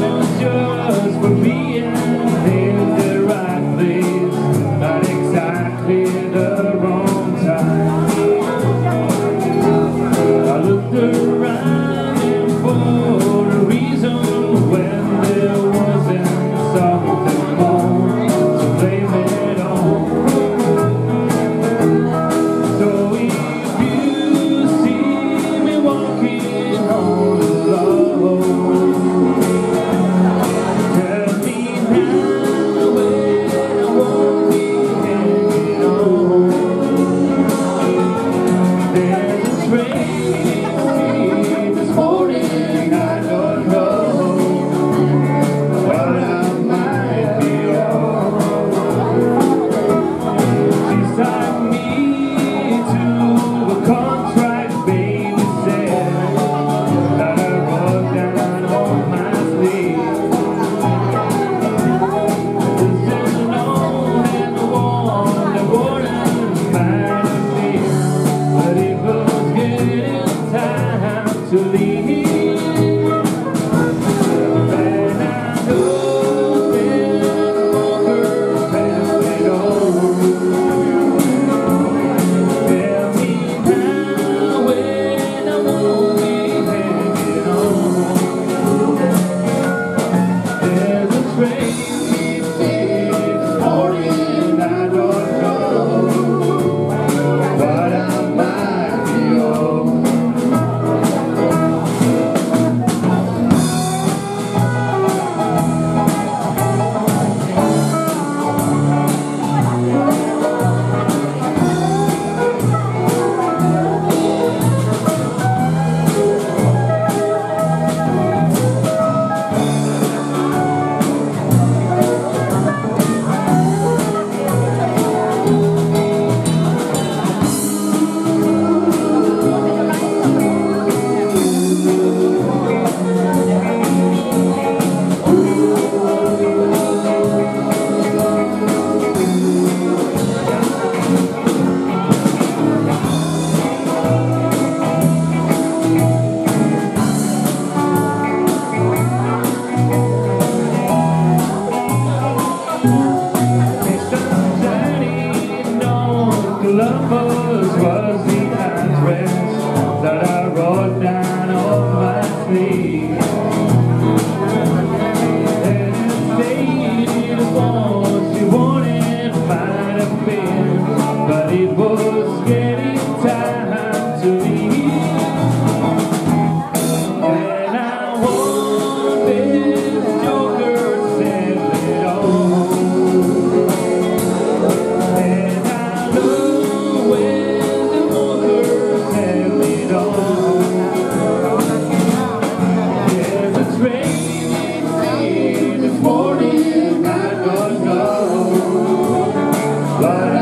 Was just for me. To leave. Don't